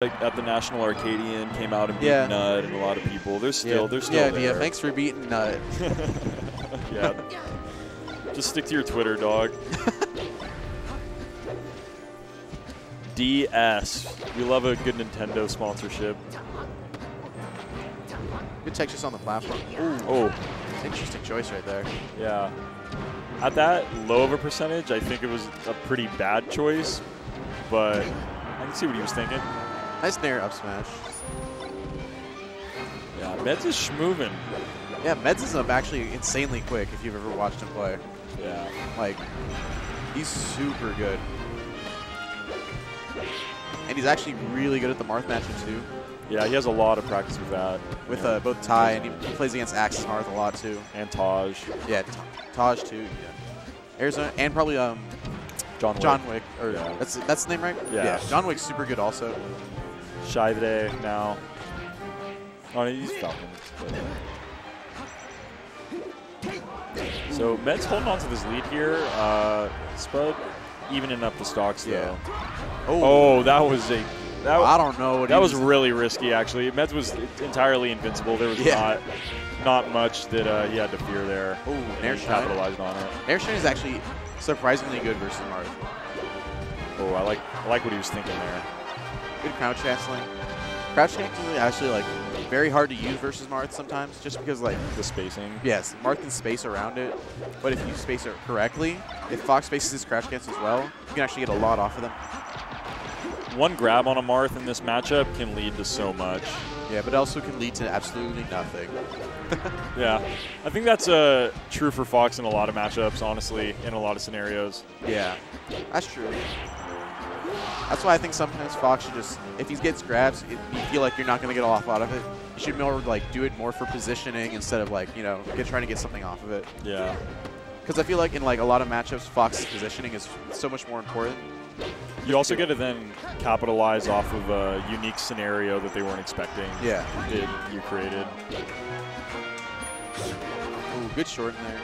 like at the National Arcadian came out and beat Yeah. Nut and a lot of people. They're still yeah. they're still yeah, there. yeah. Thanks for beating Nut. yeah. Just stick to your Twitter, dog. DS. We love a good Nintendo sponsorship. Good Tetris on the platform. Ooh, oh. oh, interesting choice right there. yeah. At that low of a percentage, I think it was a pretty bad choice, but I can see what he was thinking. Nice nair up smash. Yeah, Medz is schmoving. Yeah, Medz is up actually insanely quick if you've ever watched him play. Yeah. Like, he's super good. And he's actually really good at the Marth matchup too. Yeah, he has a lot of practice with that. With uh, both Ty and he, he plays against Axis Marth a lot too. and Taj, Yeah, Taj too. Yeah. Arizona and probably um John Wick, John Wick or Yeah. that's that's the name right? Yeah. John Wick's super good also. Shy today now. Oh, he's Falcon. So Medz holding on to this lead here. Uh, Spud evening up the stocks though. Oh, that was a that, I don't know what that he was really risky actually. Medz was entirely invincible. There was Yeah. not not much that uh, he had to fear there. Oh, Nair he shot. capitalized on it. Air Shine is actually surprisingly good versus Marth. Oh, I like I like what he was thinking there. Good crouch canceling. Crouch is actually like very hard to use versus Marth sometimes, just because like The spacing. yes, Marth can space around it, but if you space it correctly, if Fox spaces his crouch cancel as well, you can actually get a lot off of them. One grab on a Marth in this matchup can lead to so much. Yeah, but also can lead to absolutely nothing. Yeah, I think that's uh, true for Fox in a lot of matchups, honestly, in a lot of scenarios. Yeah, that's true. That's why I think sometimes Fox should just, if he gets grabs, it, you feel like you're not going to get a lot out of it. You should more like do it more for positioning instead of like you know get, trying to get something off of it. Yeah, Because I feel like in like a lot of matchups, Fox's positioning is so much more important. You also get to then capitalize off of a unique scenario that they weren't expecting. Yeah. you created. Ooh, good short in there.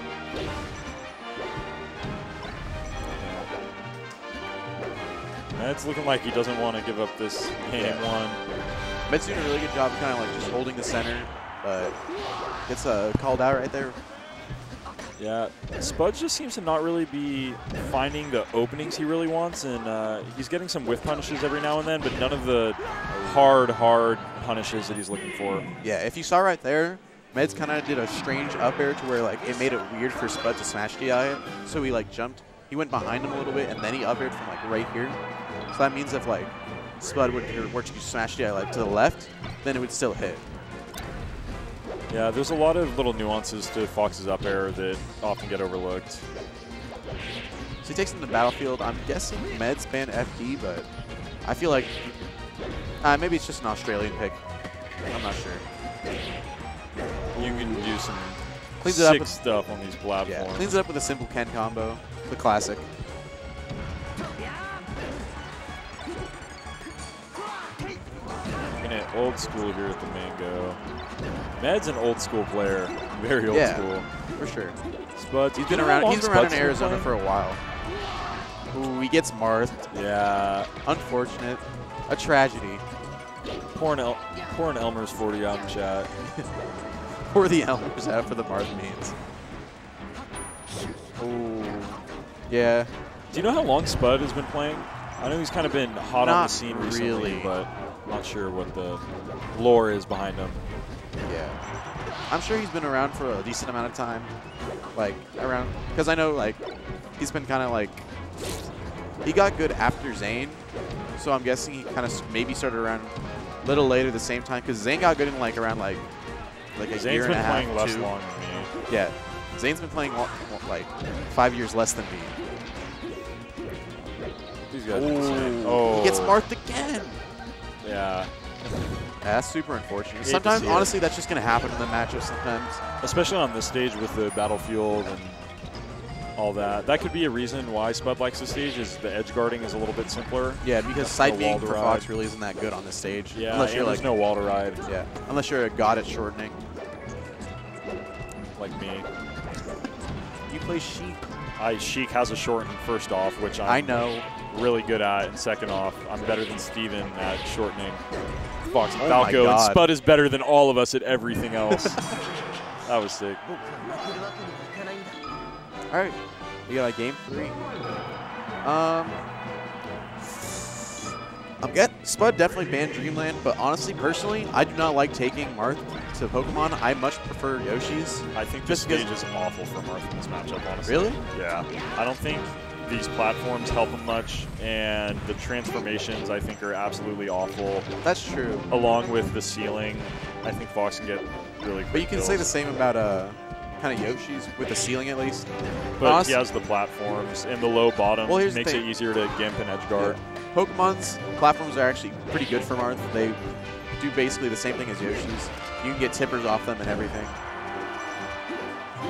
And it's looking like he doesn't want to give up this game Yeah. one. Medz doing a really good job of kind of like just holding the center, but gets uh, called out right there. Yeah, Spud just seems to not really be finding the openings he really wants, and uh, he's getting some whiff punishes every now and then, but none of the hard, hard punishes that he's looking for. Yeah, if you saw right there, Medz kind of did a strange up air to where like it made it weird for Spud to smash DI it. So he like jumped, he went behind him a little bit, and then he up aired from like right here. So that means if like Spud would were to smash DI like to the left, then it would still hit. Yeah, there's a lot of little nuances to Fox's up air that often get overlooked. So he takes him to the Battlefield. I'm guessing Medz ban FD, but I feel like uh, maybe it's just an Australian pick. I'm not sure. You can do some Cleans it up sick with- stuff on these platforms. Yeah, cleans it up with a simple Ken combo, the classic. Old school here at the Mang0. Medz an old school player, very old Yeah. school. For sure. Spuds, He's been you know how around. He's been around in Arizona for a while. Ooh, he gets marthed. Yeah, Unfortunate. A tragedy pouring, El- pouring Elmer's 40 out in chat. for the Elmers out for the marth means. Ooh. Yeah. Do you know how long Spud has been playing? I know he's kind of been hot on the scene recently, really. but not sure what the lore is behind him. Yeah. I'm sure he's been around for a decent amount of time. Like, around. Because I know, like, he's been kind of like. He got good after Zain. So I'm guessing he kind of maybe started around a little later the same time. Because Zain got good in, like, around, like, like a Zain's year and a half. Zain's been playing less two. long than me. Yeah. Zain's been playing, lo- lo- like, five years less than me. These guys are insane. Oh, He gets oh. marked again. Yeah, That's super unfortunate. Sometimes, see it. honestly, that's just going to happen in the matchup sometimes. especially on this stage with the battlefield and all that. That could be a reason why Spud likes this stage is the edge guarding is a little bit simpler. Yeah, because No side wall being for ride. Fox really isn't that good on this stage. Yeah, unless you're there's like no wall to ride yeah, unless you're a god at shortening. like me. You play Sheik. I Sheik has a shorten first off, which I'm I know. really good at, and second off, I'm better than Steven at shortening. Fox and Oh Falco, and Spud is better than all of us at everything else. that was sick. All right, we got like game three. Um, I'm get Spud definitely banned Dreamland, but honestly, personally, I do not like taking Marth to Pokemon. I much prefer Yoshi's. I think this stage is awful for Marth in this matchup, honestly. Really? Yeah. I don't think these platforms help him much, and the transformations I think are absolutely awful. That's true. Along with the ceiling, I think Fox can get really. But you can quick say the same about uh, kind of Yoshi's with the ceiling at least. But honest- he has the platforms and the low bottom Well, here's makes it easier to gimp and edge guard. Pokemon's platforms are actually pretty good for Marth. They do basically the same thing as Yoshi's. You can get tippers off them and everything.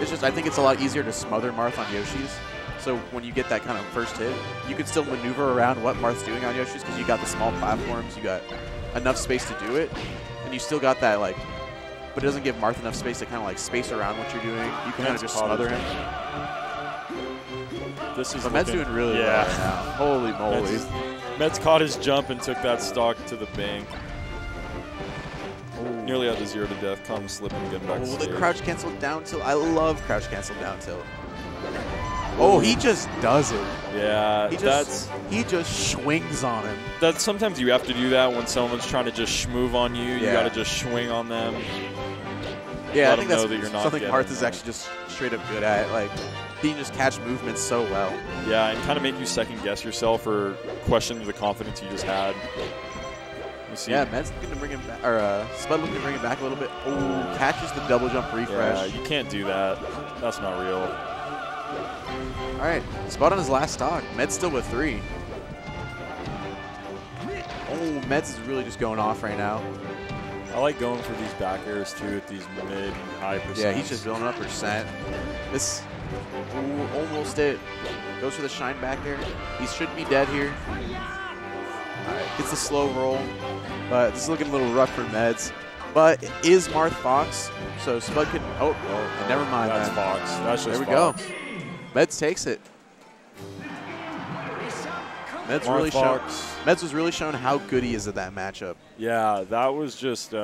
It's just I think it's a lot easier to smother Marth on Yoshi's. So when you get that kind of first hit, you can still maneuver around what Marth's doing on Yoshi's because you got the small platforms, you got enough space to do it, and you still got that like. But it doesn't give Marth enough space to kind of like space around what you're doing. You can kind of just smother him. This is But Medz looking- doing really yeah. well right now. Holy moly! Medz, Medz caught his jump and took that stock to the bank. Nearly had the zero to death. Come slipping, and getting back Oh, to the crouch cancel down tilt. I love crouch cancel down tilt. Oh, he just does it. Yeah, He that's just he just swings on him. that. Sometimes you have to do that when someone's trying to just schmoove on you. You got to just swing on them. Yeah, Let I think know that's that you're not something Marth is actually just straight up good at. Like he can just catch movements so well. Yeah, and kind of make you second guess yourself or question the confidence you just had. See, Yeah, Medz looking to bring him back, or uh, Spud looking to bring him back a little bit. Oh, catches the double jump yeah, refresh. you can't do that. That's not real. All right, Spud on his last stock. Medz still with three. Oh, Medz is really just going off right now. I like going for these back airs too at these mid and high percent. Yeah, he's just building up percent. This ooh, almost it. Goes for the shine back there. He should be dead here. Alright, gets the slow roll. But this is looking a little rough for Medz. But it is Marth Fox, so Spud can. Oh, well, never mind. That's. Fox. That's just There we Fox. go. Medz takes it. Medz Marth really shown. Fox. Medz was really shown how good he is at that matchup. Yeah, that was just. Uh,